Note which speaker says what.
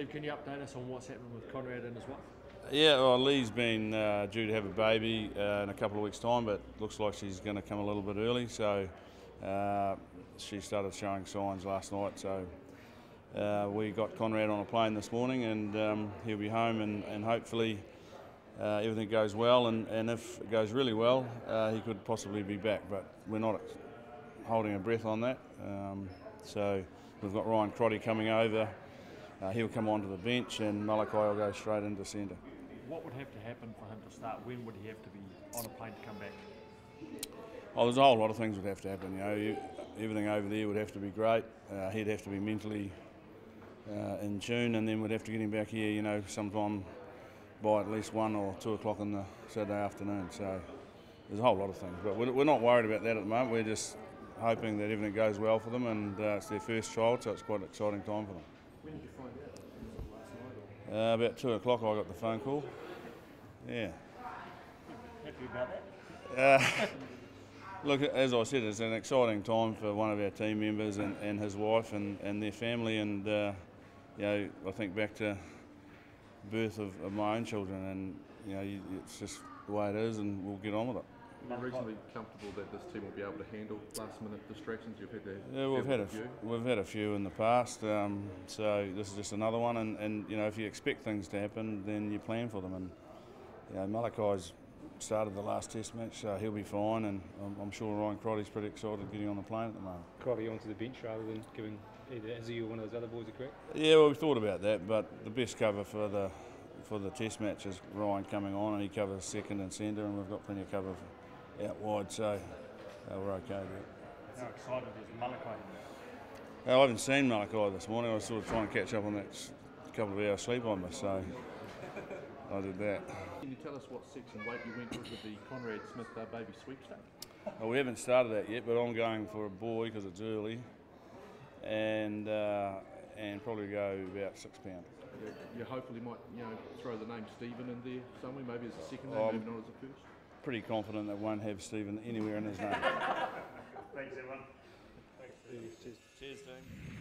Speaker 1: Steve, can you update us on what's happening with Conrad and his wife?
Speaker 2: Yeah, well, Lee's been uh, due to have a baby uh, in a couple of weeks' time, but looks like she's going to come a little bit early. So uh, she started showing signs last night. So uh, we got Conrad on a plane this morning, and um, he'll be home, and, and hopefully uh, everything goes well. And, and if it goes really well, uh, he could possibly be back. But we're not holding a breath on that. Um, so we've got Ryan Crotty coming over. Uh, he'll come onto the bench, and Malakai will go straight into centre.
Speaker 1: What would have to happen for him to start? When would he have to be on a plane to come back?
Speaker 2: Oh, there's a whole lot of things would have to happen. You know, you, everything over there would have to be great. Uh, he'd have to be mentally uh, in tune, and then we'd have to get him back here. You know, sometime by at least one or two o'clock in the Saturday afternoon. So there's a whole lot of things, but we're, we're not worried about that at the moment. We're just hoping that everything goes well for them, and uh, it's their first child, so it's quite an exciting time for them.
Speaker 1: When did you find out? Was it last night or
Speaker 2: Uh, about two o'clock, I got the phone call. Yeah.
Speaker 1: happy about that?
Speaker 2: Uh, look, as I said, it's an exciting time for one of our team members and, and his wife and, and their family. And, uh, you know, I think back to birth of, of my own children, and, you know, it's just the way it is, and we'll get on with it.
Speaker 3: You're reasonably comfortable that this team will be able to handle last minute distractions you've had to
Speaker 2: Yeah, we've had a
Speaker 3: with
Speaker 2: f- we've had a few in the past, um, so this is just another one. And, and you know, if you expect things to happen, then you plan for them. And you know, Malakai's started the last Test match, so he'll be fine. And I'm, I'm sure Ryan Crotty's pretty excited getting on the plane at the moment.
Speaker 4: Crotty onto the bench rather than giving either Izzy or one of those other boys a crack.
Speaker 2: Yeah, well, we thought about that, but the best cover for the for the Test match is Ryan coming on, and he covers second and centre, and we've got plenty of cover for out wide, so uh, we're okay there.
Speaker 1: How excited is Malakai?
Speaker 2: I haven't seen Malakai this morning. I was sort of trying to catch up on that s- couple of hours sleep on me, so I did that.
Speaker 3: Can you tell us what sex and weight you went with with the Conrad Smith uh, baby sweepstake?
Speaker 2: Well, we haven't started that yet, but I'm going for a boy because it's early, and uh, and probably go about six pound.
Speaker 3: You, you hopefully might you know throw the name Stephen in there somewhere, maybe as a second name,
Speaker 2: Um,
Speaker 3: maybe not as a first.
Speaker 2: Pretty confident that won't have Stephen anywhere in his name.
Speaker 1: Thanks, everyone.
Speaker 2: Cheers, team.